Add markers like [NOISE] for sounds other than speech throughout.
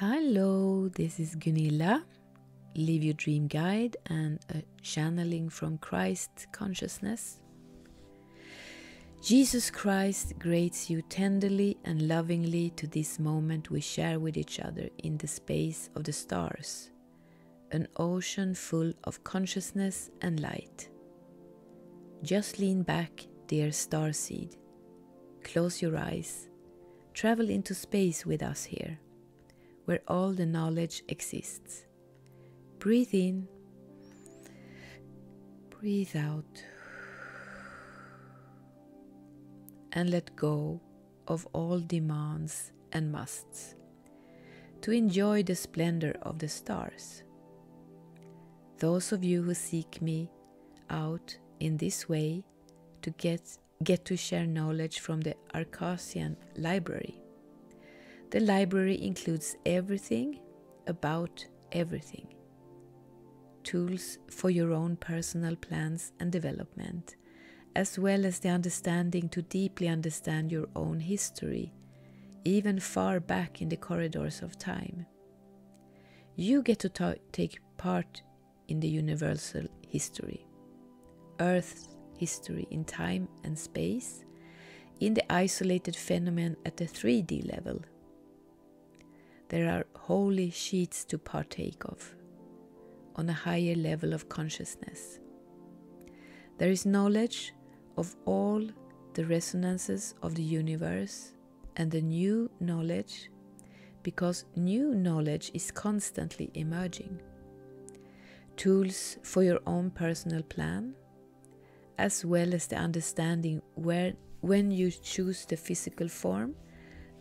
Hello, this is Gunilla, Live Your Dream Guide and a channeling from Christ consciousness. Jesus Christ greets you tenderly and lovingly to this moment we share with each other in the space of the stars, an ocean full of consciousness and light. Just lean back, dear starseed. Close your eyes. Travel into space with us here where all the knowledge exists. Breathe in, breathe out, and let go of all demands and musts to enjoy the splendor of the stars. Those of you who seek me out in this way to get, get to share knowledge from the Akashic library the library includes everything about everything tools for your own personal plans and development, as well as the understanding to deeply understand your own history, even far back in the corridors of time. You get to ta- take part in the universal history, Earth's history in time and space, in the isolated phenomenon at the 3D level there are holy sheets to partake of on a higher level of consciousness. There is knowledge of all the resonances of the universe and the new knowledge because new knowledge is constantly emerging. Tools for your own personal plan, as well as the understanding where when you choose the physical form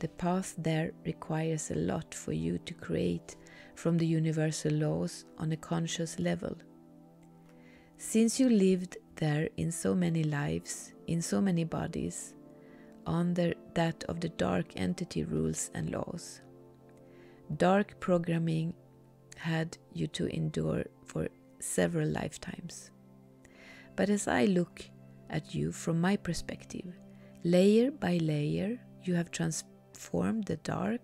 the path there requires a lot for you to create from the universal laws on a conscious level. Since you lived there in so many lives, in so many bodies, under that of the dark entity rules and laws. Dark programming had you to endure for several lifetimes. But as I look at you from my perspective, layer by layer, you have trans form the dark,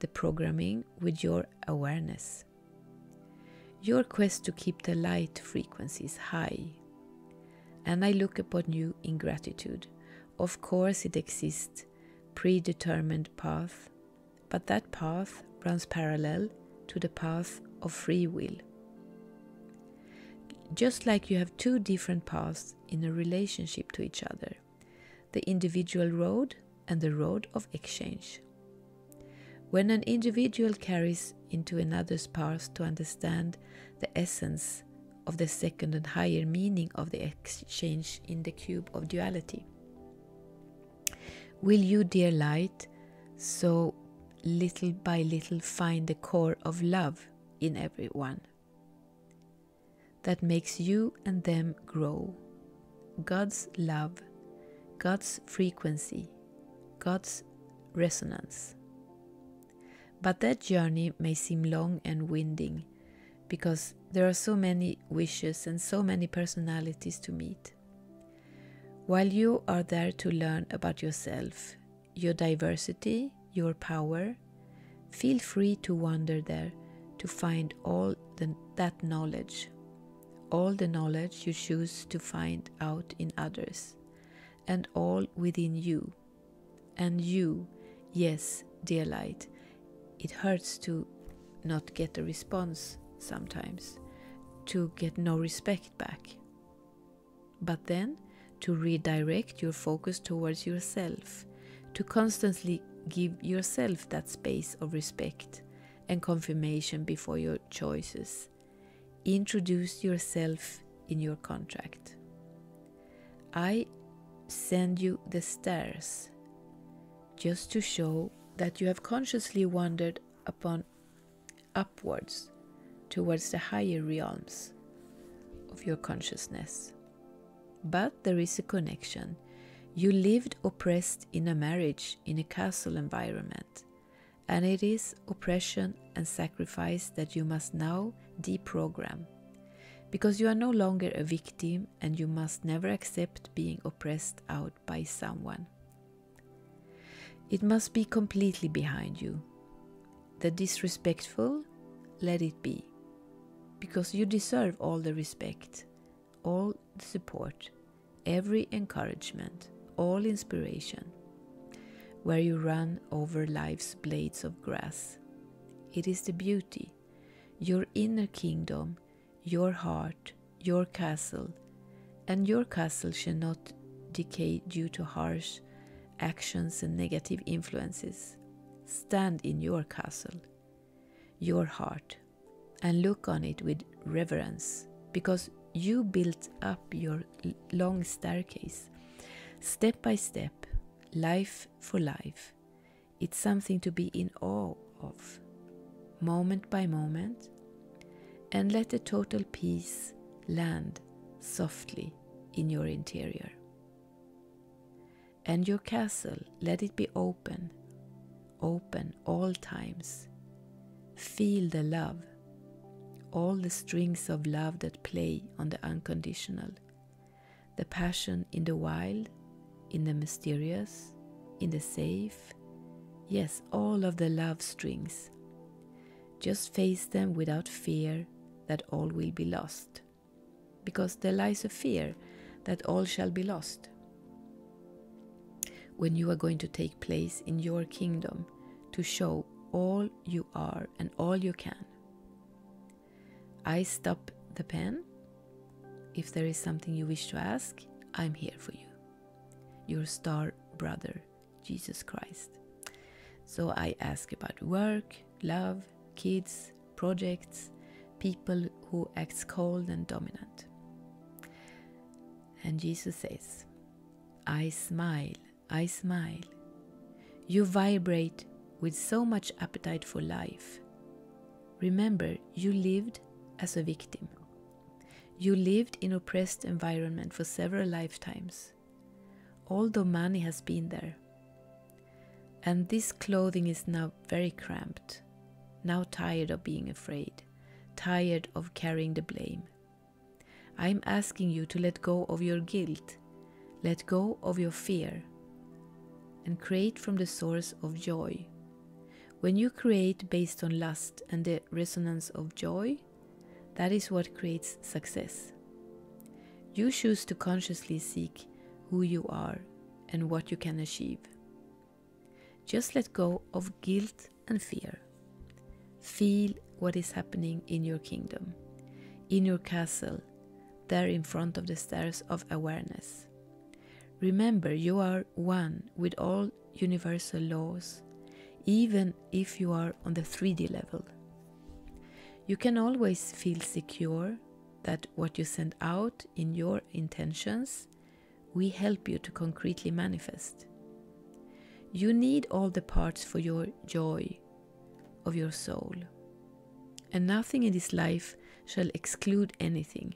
the programming with your awareness. Your quest to keep the light frequencies high. And I look upon you in gratitude. Of course, it exists, predetermined path, but that path runs parallel to the path of free will. Just like you have two different paths in a relationship to each other the individual road and the road of exchange. When an individual carries into another's path to understand the essence of the second and higher meaning of the exchange in the cube of duality. Will you, dear light, so little by little find the core of love in everyone that makes you and them grow? God's love, God's frequency, God's resonance. But that journey may seem long and winding because there are so many wishes and so many personalities to meet. While you are there to learn about yourself, your diversity, your power, feel free to wander there to find all the, that knowledge, all the knowledge you choose to find out in others, and all within you and you, yes, dear light, it hurts to not get a response sometimes, to get no respect back. But then to redirect your focus towards yourself, to constantly give yourself that space of respect and confirmation before your choices. Introduce yourself in your contract. I send you the stairs just to show that you have consciously wandered upon upwards towards the higher realms of your consciousness. But there is a connection. You lived oppressed in a marriage in a castle environment, and it is oppression and sacrifice that you must now deprogram. Because you are no longer a victim and you must never accept being oppressed out by someone. It must be completely behind you. the disrespectful, let it be. Because you deserve all the respect, all the support, every encouragement, all inspiration. Where you run over life's blades of grass. It is the beauty, your inner kingdom, your heart, your castle, and your castle shall not decay due to harsh actions and negative influences. Stand in your castle, your heart, and look on it with reverence, because you built up your long staircase, step by step, life for life. It's something to be in awe of, moment by moment, and let the total peace land softly in your interior. And your castle, let it be open, open all times. Feel the love, all the strings of love that play on the unconditional, the passion in the wild, in the mysterious, in the safe. Yes, all of the love strings. Just face them without fear that all will be lost because there lies a fear that all shall be lost. When you are going to take place in your kingdom to show all you are and all you can. I stop the pen. If there is something you wish to ask, I'm here for you. Your star brother, Jesus Christ. So I ask about work, love, kids, projects, people who acts cold and dominant. And Jesus says, I smile, I smile. You vibrate with so much appetite for life. Remember, you lived as a victim. You lived in oppressed environment for several lifetimes, although money has been there. And this clothing is now very cramped, now tired of being afraid, tired of carrying the blame. I'm asking you to let go of your guilt, let go of your fear, and create from the source of joy. When you create based on lust and the resonance of joy, that is what creates success. You choose to consciously seek who you are and what you can achieve. Just let go of guilt and fear. Feel what is happening in your kingdom, in your castle, there in front of the stairs of awareness. Remember, you are one with all universal laws, even if you are on the 3D level. You can always feel secure that what you send out in your intentions we help you to concretely manifest. You need all the parts for your joy of your soul. And nothing in this life shall exclude anything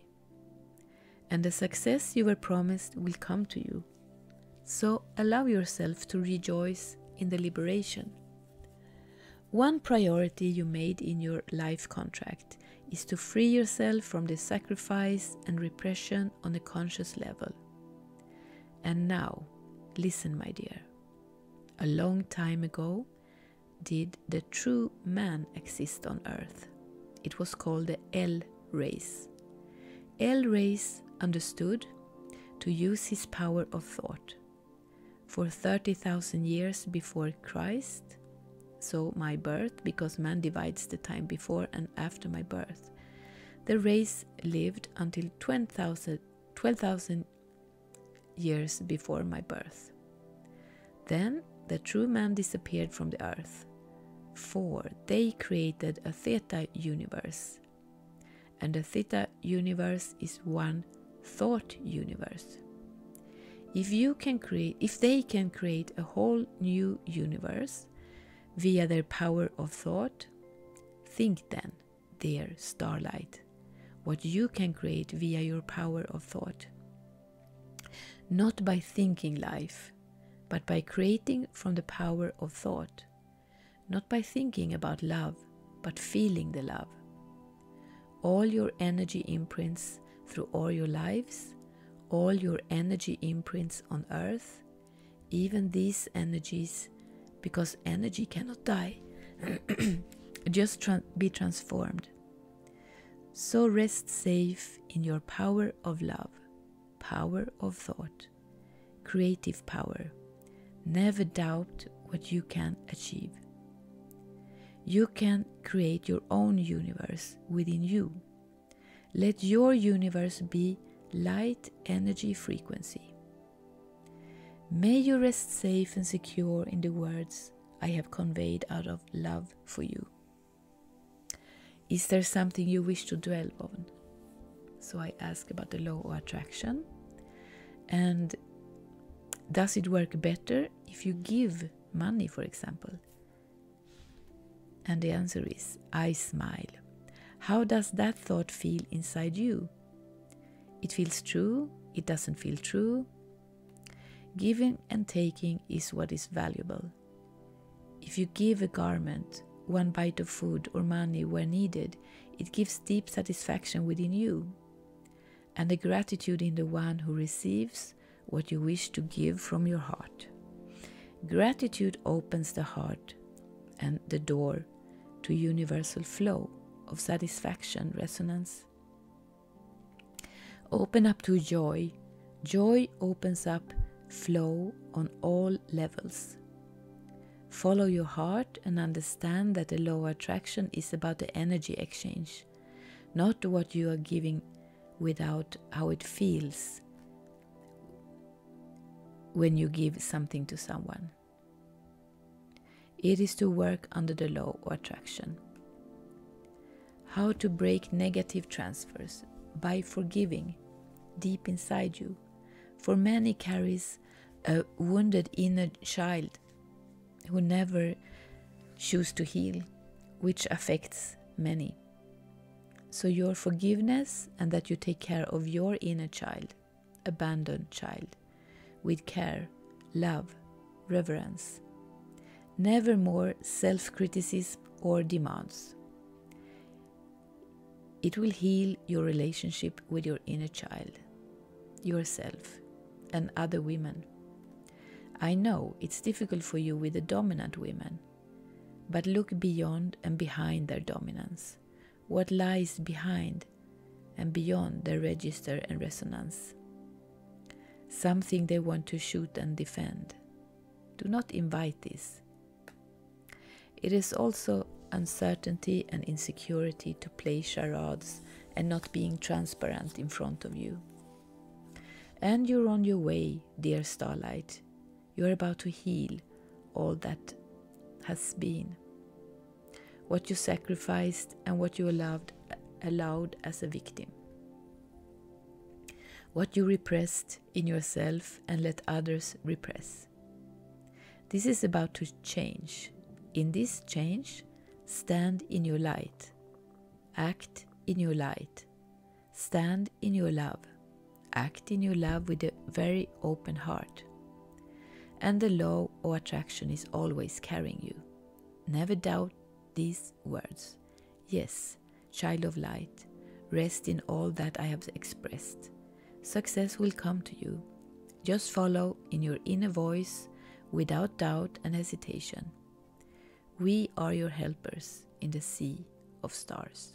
and the success you were promised will come to you. So allow yourself to rejoice in the liberation. One priority you made in your life contract is to free yourself from the sacrifice and repression on a conscious level. And now, listen, my dear. A long time ago, did the true man exist on earth? It was called the El race. El race understood to use his power of thought. For 30,000 years before Christ, so my birth, because man divides the time before and after my birth, the race lived until 12,000 12, years before my birth. Then the true man disappeared from the earth, for they created a theta universe. And the theta universe is one thought universe. If you can create if they can create a whole new universe via their power of thought, think then, dear starlight, what you can create via your power of thought. Not by thinking life, but by creating from the power of thought. Not by thinking about love, but feeling the love. All your energy imprints through all your lives, all your energy imprints on earth, even these energies, because energy cannot die, [CLEARS THROAT] just tra- be transformed. So rest safe in your power of love, power of thought, creative power. Never doubt what you can achieve. You can create your own universe within you. Let your universe be light energy frequency. May you rest safe and secure in the words I have conveyed out of love for you. Is there something you wish to dwell on? So I ask about the law of attraction. And does it work better if you give money, for example? And the answer is I smile. How does that thought feel inside you? It feels true, it doesn't feel true. Giving and taking is what is valuable. If you give a garment, one bite of food or money where needed, it gives deep satisfaction within you. And the gratitude in the one who receives what you wish to give from your heart. Gratitude opens the heart and the door to universal flow of satisfaction resonance. Open up to joy. Joy opens up flow on all levels. Follow your heart and understand that the law of attraction is about the energy exchange, not what you are giving without how it feels when you give something to someone. It is to work under the law of attraction. How to break negative transfers by forgiving deep inside you. For many carries a wounded inner child who never choose to heal, which affects many. So, your forgiveness and that you take care of your inner child, abandoned child, with care, love, reverence. Never more self criticism or demands. It will heal your relationship with your inner child, yourself, and other women. I know it's difficult for you with the dominant women, but look beyond and behind their dominance. What lies behind and beyond their register and resonance? Something they want to shoot and defend. Do not invite this. It is also uncertainty and insecurity to play charades and not being transparent in front of you. And you're on your way, dear starlight, you are about to heal all that has been. What you sacrificed and what you allowed, allowed as a victim. What you repressed in yourself and let others repress. This is about to change. In this change, stand in your light. Act in your light. Stand in your love. Act in your love with a very open heart and the law of attraction is always carrying you. Never doubt these words. Yes, child of light, rest in all that I have expressed. Success will come to you. Just follow in your inner voice without doubt and hesitation. We are your helpers in the sea of stars.